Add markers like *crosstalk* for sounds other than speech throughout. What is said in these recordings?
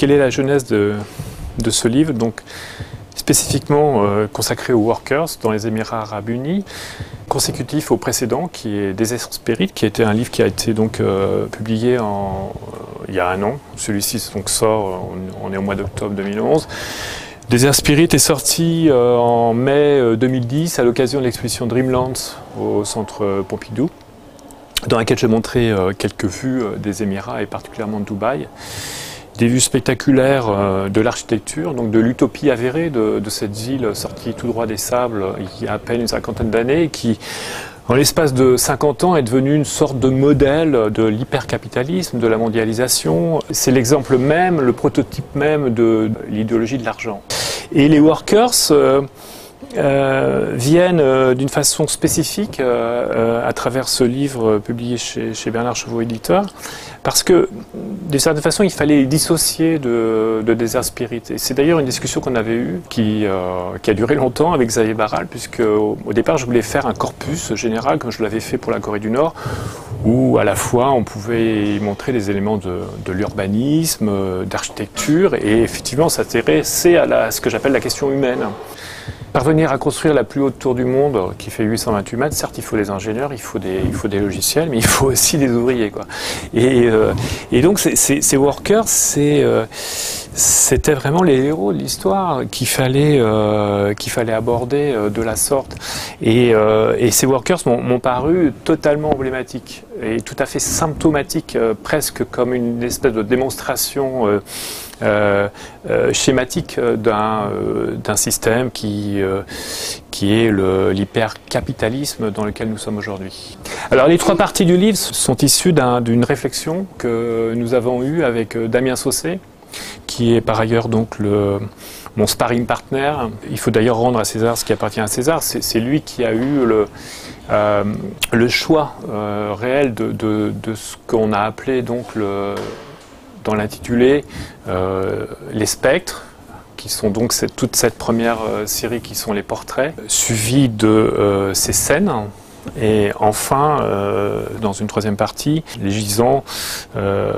Quelle est la genèse de, ce livre Donc, spécifiquement euh, consacré aux workers dans les Émirats arabes unis, consécutif au précédent qui est Des Spirit, qui était un livre qui a été donc euh, publié euh, il y a un an. Celui-ci donc sort, on, est au mois d'octobre 2011. Desert Spirit est sorti en mai 2010 à l'occasion de l'exposition Dreamlands au centre Pompidou, dans laquelle j'ai montré quelques vues des Émirats et particulièrement de Dubaï des vues spectaculaires euh, de l'architecture, donc de l'utopie avérée de, cette ville sortie tout droit des sables il y a à peine une cinquantaine d'années, qui en l'espace de 50 ans est devenue une sorte de modèle de l'hypercapitalisme, de la mondialisation. C'est l'exemple même, le prototype même de l'idéologie de l'argent. Et les workers euh, euh, viennent d'une façon spécifique à travers ce livre publié chez, Bernard Chevaux éditeur parce que, d'une certaine façon, il fallait dissocier de, de Desert Spirit. C'est d'ailleurs une discussion qu'on avait eue, qui, euh, a duré longtemps avec Xavier Barral, puisque au, départ, je voulais faire un corpus général, comme je l'avais fait pour la Corée du Nord, où à la fois on pouvait y montrer des éléments de, l'urbanisme, d'architecture, et effectivement s'intéresser à ce que j'appelle la question humaine. Parvenir à construire la plus haute tour du monde, qui fait 828 mètres, certes, il faut des ingénieurs, il faut des, il faut des logiciels, mais il faut *laughs* aussi des ouvriers. Quoi. Et, euh, et donc, ces workers, c'est... Euh, c'était vraiment les héros de l'histoire qu'il fallait, euh, qu'il fallait aborder euh, de la sorte. Et, euh, et ces workers m'ont paru totalement emblématiques et tout à fait symptomatiques, euh, presque comme une espèce de démonstration euh, euh, schématique d'un système qui, qui est l'hypercapitalisme dans lequel nous sommes aujourd'hui. Alors les trois parties du livre sont issues d'une réflexion que nous avons eue avec Damien Saucé, qui est par ailleurs donc le, mon sparring partner. Il faut d'ailleurs rendre à César ce qui appartient à César. C'est lui qui a eu le, euh, le choix euh, réel de, ce qu'on a appelé donc dans l'intitulé euh, les spectres qui sont donc cette, toute cette première série qui sont les portraits, suivi de ces scènes et enfin, euh, dans une troisième partie, les gisants, euh,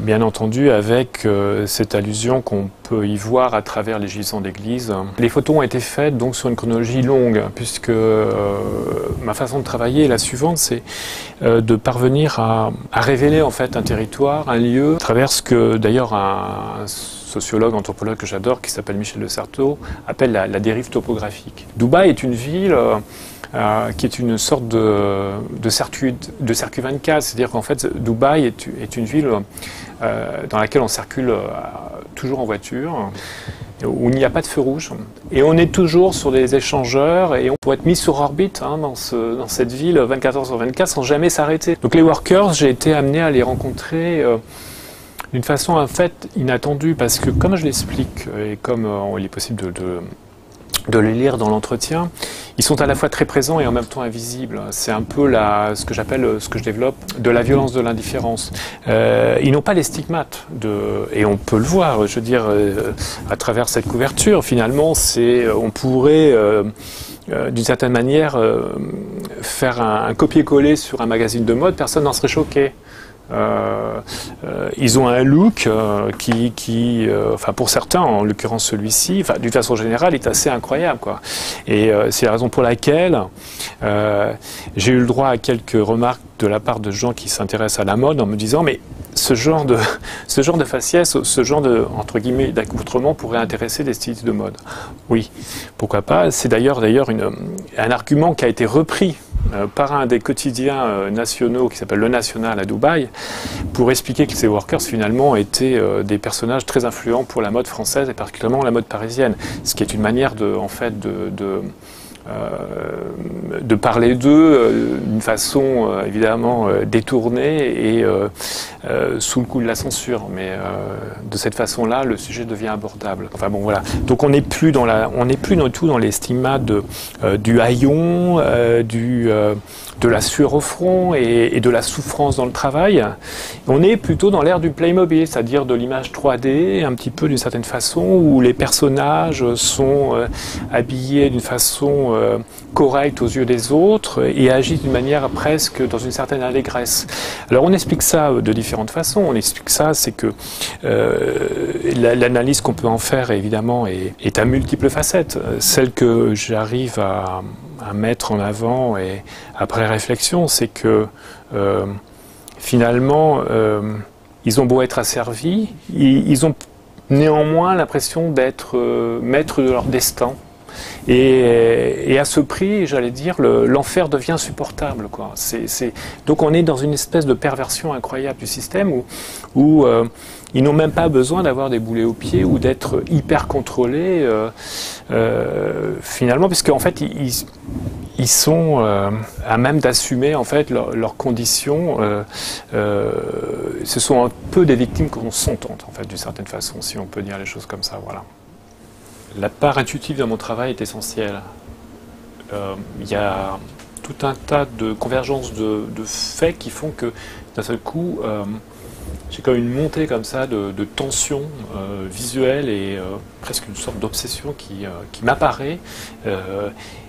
bien entendu, avec euh, cette allusion qu'on peut y voir à travers les gisants d'église. Les photos ont été faites donc sur une chronologie longue, puisque ma façon de travailler est la suivante, c'est de parvenir à, révéler en fait un territoire, un lieu, à travers ce que d'ailleurs un, un sociologue, anthropologue que j'adore, qui s'appelle Michel de Certeau, appelle la, la, dérive topographique. Dubaï est une ville euh, qui est une sorte de, circuit, de circuit 24, c'est-à-dire qu'en fait Dubaï est, une ville euh, dans laquelle on circule euh, toujours en voiture, où il n'y a pas de feu rouge, et on est toujours sur des échangeurs, et on pourrait être mis sur orbite hein, dans, ce, dans, cette ville 24 heures sur 24 sans jamais s'arrêter. Donc les workers, j'ai été amené à les rencontrer d'une façon en fait inattendue, parce que comme je l'explique, et comme il est possible de de les lire dans l'entretien, ils sont à la fois très présents et en même temps invisibles. C'est un peu la, ce que j'appelle, ce que je développe, de la violence de l'indifférence. Euh, ils n'ont pas les stigmates de, et on peut le voir. Je veux dire, euh, à travers cette couverture, finalement, c'est, on pourrait euh, euh d'une certaine manière euh, faire un copier-coller sur un magazine de mode. Personne n'en serait choqué. Euh, euh, ils ont un look euh, qui, enfin pour certains, en l'occurrence celui-ci, d'une façon générale, est assez incroyable, quoi. Et c'est la raison pour laquelle j'ai eu le droit à quelques remarques de la part de gens qui s'intéressent à la mode en me disant mais ce genre de *laughs* ce genre de faciès, ce genre de entre guillemets d'accoutrement pourrait intéresser des stylistes de mode. Oui, pourquoi pas? C'est d'ailleurs d'ailleurs un argument qui a été repris par un des quotidiens euh, nationaux qui s'appelle Le National à Dubaï, pour expliquer que ces workers finalement étaient euh, des personnages très influents pour la mode française et particulièrement la mode parisienne, ce qui est une manière de, en fait, de, de euh, de parler d'eux euh, d'une façon euh, évidemment détournée et sous le coup de la censure. Mais de cette façon-là, le sujet devient abordable. Donc on n'est plus dans la, du tout dans les du haillon, du de la sueur au front et, de la souffrance dans le travail. On est plutôt dans l'ère du Playmobil, c'est-à-dire de l'image 3D, un petit peu d'une certaine façon, où les personnages sont euh, habillés d'une façon euh, correct aux yeux des autres et agissent d'une manière presque dans une certaine allégresse. Alors on explique ça de différentes façons. On explique ça, c'est que euh, l'analyse qu'on peut en faire évidemment est, est, à multiples facettes. Celle que j'arrive à, à, mettre en avant et après réflexion, c'est que euh, finalement ils ont beau être asservis, ils, ils ont néanmoins l'impression d'être euh, maîtres de leur destin. Et, à ce prix, j'allais dire, l'enfer devient supportable. Donc on est dans une espèce de perversion incroyable du système où, euh, ils n'ont même pas besoin d'avoir des boulets aux pieds ou d'être hyper contrôlés euh, finalement, parce qu'en fait, ils, sont à même d'assumer en fait leurs conditions. ce sont un peu des victimes qu'on s'entende en fait d'une certaine façon, si on peut dire les choses comme ça. Voilà la part intuitive dans mon travail est essentielle. Euh, il y a tout un tas de convergences de, faits qui font que d'un seul coup, euh, j'ai comme une montée comme ça de, tension euh, visuelle et presque une sorte d'obsession qui, m'apparaît.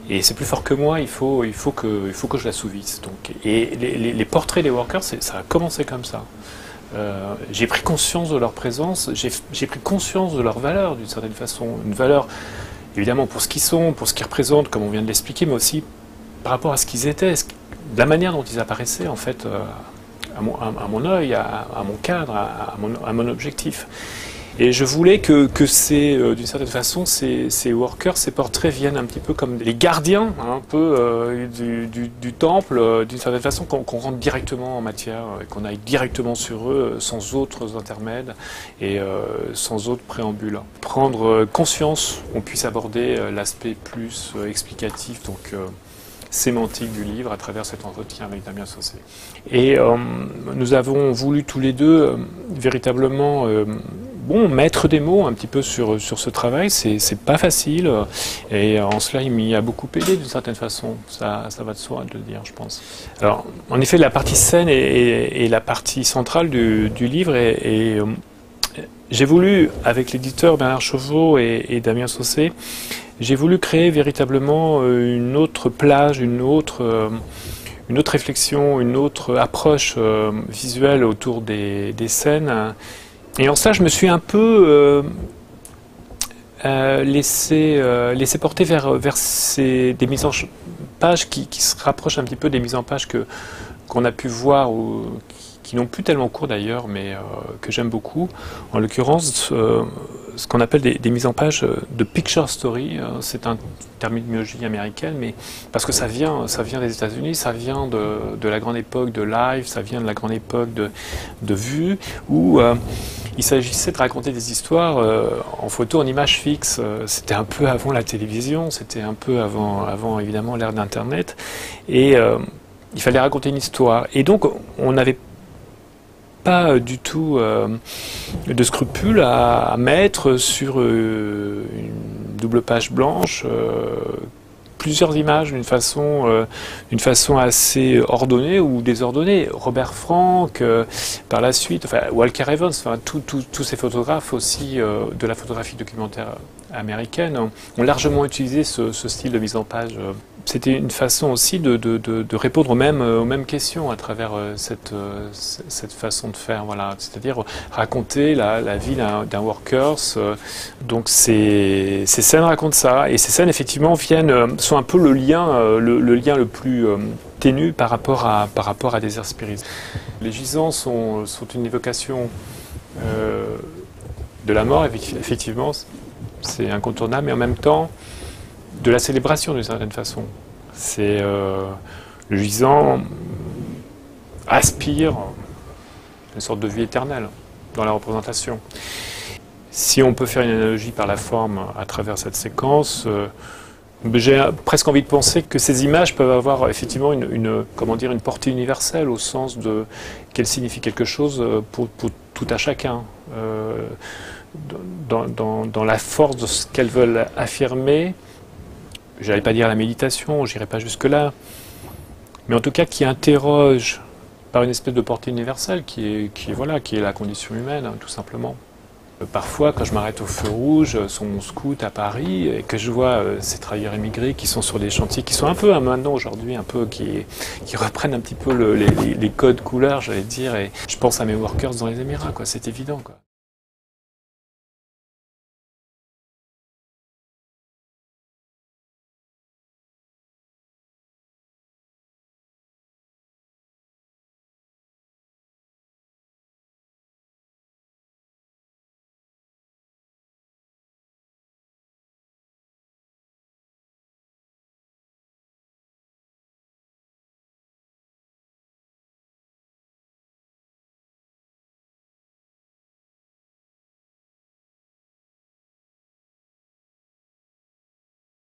et c'est plus fort que moi, il faut, il faut, que, il faut que je l'assouvisse. Donc, et les, les portraits des workers, ça a commencé comme ça. Euh, j'ai pris conscience de leur présence, j'ai pris conscience de leur valeur d'une certaine façon. Une valeur, évidemment, pour ce qu'ils sont, pour ce qu'ils représentent, comme on vient de l'expliquer, mais aussi par rapport à ce qu'ils étaient, la manière dont ils apparaissaient, en fait, euh, à, mon, œil, à, mon cadre, à mon objectif. Et je voulais que, que ces, euh, d'une certaine façon, ces, workers, ces portraits viennent un petit peu comme les gardiens, hein, un peu euh, du, temple, euh, d'une certaine façon, qu'on rentre directement en matière, et qu'on aille directement sur eux, sans autres intermèdes et sans autres préambules. Prendre conscience, on puisse aborder l'aspect plus explicatif, donc sémantique du livre à travers cet entretien avec Damien Saucé. Et nous avons voulu tous les deux véritablement bon, mettre des mots un petit peu sur, sur ce travail, c'est pas facile. Et en cela, il m'y a beaucoup aidé d'une certaine façon. Ça, ça va de soi de le dire, je pense. Alors, en effet, la partie scène est, la partie centrale du, livre. Et, euh, j'ai voulu, avec l'éditeur Bernard Chauveau et, Damien Saucé, j'ai voulu créer véritablement euh, une autre plage, une autre. Euh, une autre réflexion, une autre approche visuelle autour des, des scènes et en ça, je me suis un peu euh, euh, laissé, euh, laissé porter vers, vers ces, des mises en page qui, qui, se rapprochent un petit peu des mises en page que qu'on a pu voir ou qui, n'ont plus tellement cours d'ailleurs, mais que j'aime beaucoup. En l'occurrence, ce qu'on appelle des, mises en page de picture story, c'est une terminologie américaine, mais parce que ça vient, ça vient des États-Unis, ça vient de, de, la grande époque de live, ça vient de la grande époque de, de vue, où il s'agissait de raconter des histoires euh, en photo, en image fixe. Euh, c'était un peu avant la télévision, c'était un peu avant, avant évidemment l'ère d'Internet. Et euh, il fallait raconter une histoire. Et donc, on n'avait pas du tout de scrupule à, mettre sur une double page blanche plusieurs images d'une façon, euh, assez ordonnée ou désordonnée. Robert Frank, euh, par la suite, enfin, Walker Evans, tous ces photographes aussi euh, de la photographie documentaire américaine ont, largement utilisé ce, style de mise en page c'était une façon aussi de, répondre aux mêmes, aux mêmes, questions à travers euh, cette, euh, cette façon de faire. Voilà. C'est-à-dire raconter la, vie d'un workers. Euh, donc ces, ces, scènes racontent ça. Et ces scènes, effectivement, viennent, sont un peu le lien le, lien le plus ténu par rapport à, par rapport à Desert Spirits. Les gisants sont, sont une évocation de la mort, effectivement. C'est incontournable, mais en même temps, de la célébration d'une certaine façon. C'est euh, le gisant aspire une sorte de vie éternelle dans la représentation. Si on peut faire une analogie par la forme à travers cette séquence, euh, j'ai presque envie de penser que ces images peuvent avoir effectivement une, comment dire, une portée universelle au sens de qu'elles signifient quelque chose pour, tout à chacun. Euh, dans, dans, la force de ce qu'elles veulent affirmer, j'allais pas dire la méditation, j'irai pas jusque-là, mais en tout cas qui interroge par une espèce de portée universelle qui est, qui voilà, qui est la condition humaine, hein, tout simplement. Parfois, quand je m'arrête au feu rouge, sur mon scout à Paris, et que je vois ces travailleurs immigrés qui sont sur des chantiers, qui sont un peu maintenant aujourd'hui, un peu qui, reprennent un petit peu le, les, les, codes couleurs, j'allais dire, et je pense à mes workers dans les Émirats, quoi. C'est évident, quoi.